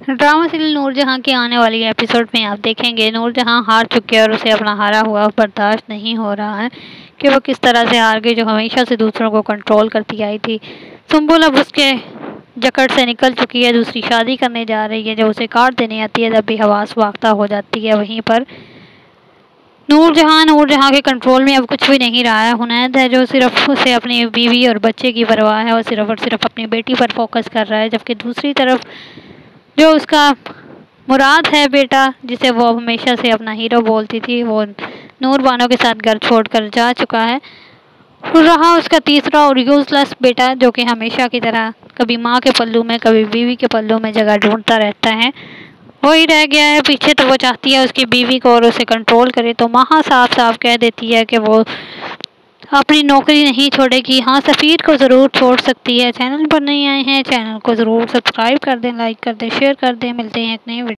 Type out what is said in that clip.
Drama serial Noor Jahan के आने वाली एपिसोड में आप देखेंगे। नूरजहां हार चुकी है और उसे अपना हारा हुआ बर्दाश्त नहीं हो रहा है कि वो किस तरह से हार गई जो हमेशा से दूसरों को कंट्रोल करती आई थी। सुम्बुल अब उसके जकड़ से निकल चुकी है। दूसरी शादी करने जा रही है जब उसे काट देने आती है। तब भी हवास वाख्ता हो जाती है वहीं पर। नूरजहां नूरजहां के कंट्रोल में अब कुछ भी नहीं रहा है। हुनैद है जो सिर्फ़ उसे अपनी बीवी और बच्चे की परवाह है और सिर्फ़ और सिर्फ़ अपनी बेटी पर फोकस कर रहा है, जबकि दूसरी तरफ़ जो उसका मुराद है बेटा, जिसे वो हमेशा से अपना हीरो बोलती थी, वो नूर बानो के साथ घर छोड़कर जा चुका है। रहा उसका तीसरा और यूजलेस बेटा, जो कि हमेशा की तरह कभी माँ के पल्लू में, कभी बीवी के पल्लू में जगह ढूंढता रहता है। वही रह गया है, पीछे तो वो चाहती है उसकी बीवी को और उसे कंट्रोल करे तो महा साफ़ साफ़ कह देती है कि वो अपनी नौकरी नहीं छोड़ेगी हाँ सफ़ीर को ज़रूर छोड़ सकती है। चैनल पर नहीं आए हैं, चैनल को ज़रूर सब्सक्राइब कर दें लाइक कर दें शेयर कर दें। मिलते हैं एक नए